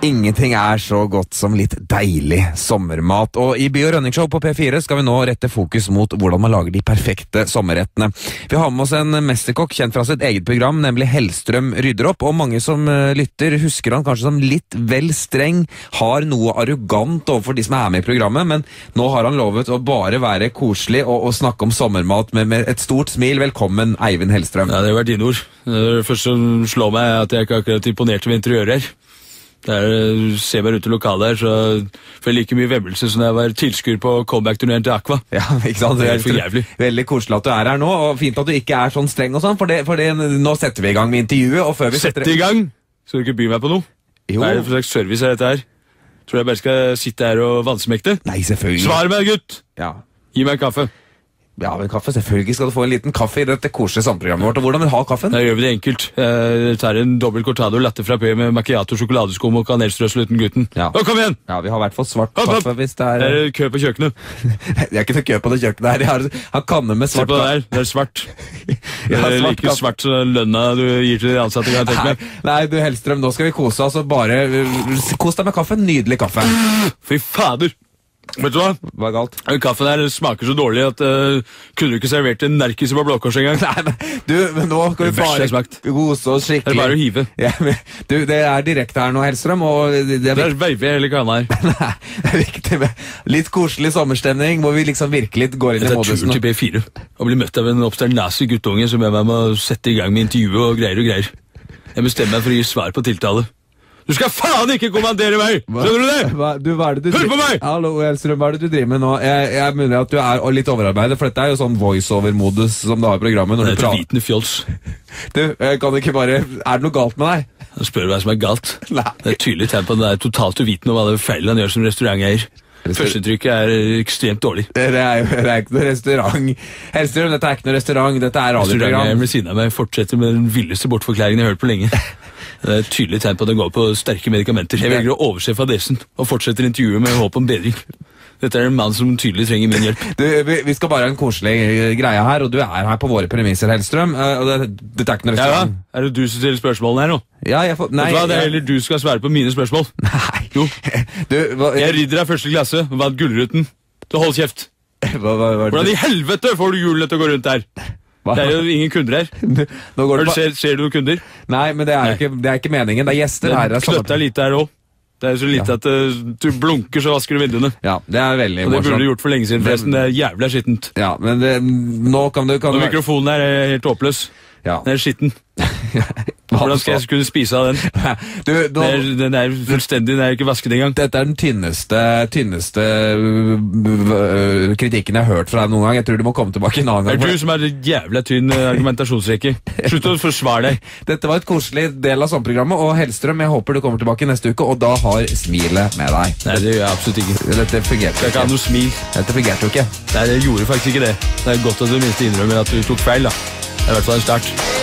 Ingenting er så godt som litt deilig sommermat, og i By- og Rønningshow på P4 skal vi nå rette fokus mot hvordan man lager de perfekte sommerrettene. Vi har med oss en mesterkokk kjent fra sitt eget program, nemlig Hellstrøm rydder opp, og mange som eh, lytter husker han kanskje som litt vel streng, har noe arrogant overfor de som er med i programmet, men nå har han lovet å bare være koselig og, og snakke om sommermat med, med et stort smil. Velkommen, Eivind Hellstrøm. Ja, Det var dine ord. Det første som slår meg, er at jeg ikke akkurat imponerte med interiøret her. Det er, ser meg rundt i lokalet her, så får jeg like mye vemmelse som da jeg var tilskuer på comeback-turneren til Aqua. Ja, ikke sant? Det er for jævlig. Veldig koselig at du er her nå, og fint at du ikke er sånn streng og sånn, for, det, for det, nå setter vi i gang med intervjuet, og før vi setter Sett i gang! Skal du ikke by meg på noe? Jo. Hva er det for slags service er dette her? Tror du jeg bare skal sitte her og vansmekte? Nei, selvfølgelig. Svar meg, gutt! Ja. Gi meg en kaffe. Ja, men kaffe. Selvfølgelig skal du få en liten kaffe i dette koselige samprogrammet vårt. Og hvordan vil du ha kaffen? Da gjør vi det enkelt. Jeg tar en dobbel cortado latte frappé med macchiato, sjokoladeskum og kanelstrøssel uten gutten. Ja. Nå, kom igjen! Ja, vi har i hvert fall svart hopp. kaffe hvis det Det er er kø på kjøkkenet. Det er ikke noe kø på det kjøkkenet her. Jeg har, har kanne med Se svart på det kaffe. der. Det er svart. Det Ja, er svart like kaffe. svart som lønna du gir til de ansatte. kan jeg tenke meg. nei, du Hellstrøm, nå skal vi kose oss og bare Kos deg med kaffe. Nydelig kaffe. Fy fader! Vet du hva? Hva er galt? Kaffen her smaker så dårlig at uh, kunne du ikke servert en nerkis på Blå Kors engang. Nei, men du, men nå skal du jeg bare kose oss Det er bare å hive. Ja, men, du, det er direkte her nå, Hellstrøm, og det, det er Der veiver hele kanna her. Nei, det er viktig med litt koselig sommerstemning, hvor vi liksom virkelig går inn i modusen. Jeg tar tur til B4. og blir møtt av en obsternasig guttunge som ber meg om å sette i gang med intervjuet og greier og greier. Jeg bestemmer meg for å gi svar på tiltale. Du skal faen ikke kommandere meg! Skjønner du det? Hva, du, hva er det du Hør på meg! Hallo, Elstrøm, hva er det du driver med nå? Jeg, jeg mener at du er litt overarbeidet, for dette er jo sånn voiceover-modus som du har i programmet. Det Når du prater. vitende fjols. Du, kan ikke bare Er det noe galt med deg? Jeg spør hva som er galt. Nei. Det er tydelig tegn på at han er totalt uvitende om hva det er feil han gjør som restauranteier. Førsteinntrykket er ekstremt dårlig. Det er, det er ikke noe restaurant. Hellstrøm, dette er ikke noe restaurant, dette er radioprogram. Jeg ved siden av meg fortsetter med den villeste bortforklaringen jeg har hørt på lenge. Det er et tydelig tegn på at den går på sterke medikamenter. Jeg velger å overse fadesen og fortsetter intervjuet med håp om bedring. Dette er en mann som tydelig trenger min hjelp. Du, vi, skal bare ha en koselig greie her, og du er her på våre premisser, Hellstrøm. eh, Og det, det er ikke noe Ja, ja. Er det du som stiller spørsmålene her nå? Ja, jeg får, nei, hva? Det er heller du som skal svare på mine spørsmål. Nei. Jo. Du, hva, Jeg er ridder av første klasse, vant Gullruten. Så hold kjeft. hva, hva, Hvordan i helvete får du hjulene til å gå rundt her? Det er jo ingen kunder her. Nå går det ser, ser du noen kunder? nei, men det er, ikke, det er ikke meningen. Det er gjester. Det er her, er lite her òg. Det er så lite at uh, du blunker, så vasker du vinduene. Ja, det er veldig Og det burde du gjort for lenge siden, forresten. Det er jævlig skittent. Ja, men det, nå kan du kan Når mikrofonen er helt håpløs. Ja. Den er skitten. Hvordan skal jeg kunne spise av den? Du, du, Den er, den er fullstendig, den er ikke vasket engang. dette er den tynneste, tynneste øh, kritikken jeg har hørt fra deg noen gang. Jeg tror du må komme tilbake en annen Det gang. er for du som er jævla tynn eh, argumentasjonsrekke. Slutt å forsvare deg. Dette var et koselig del av sommerprogrammet, og Hellstrøm, jeg håper du kommer tilbake neste uke, og da har smilet med deg. Nei, det gjør jeg absolutt ikke. Dette fungerte Jeg kan ha ikke. noe smil. Dette fungerte jo ikke. Nei, det gjorde faktisk ikke det. Det er godt at du minst innrømmer at du tok feil, da. Det er i hvert fall en start.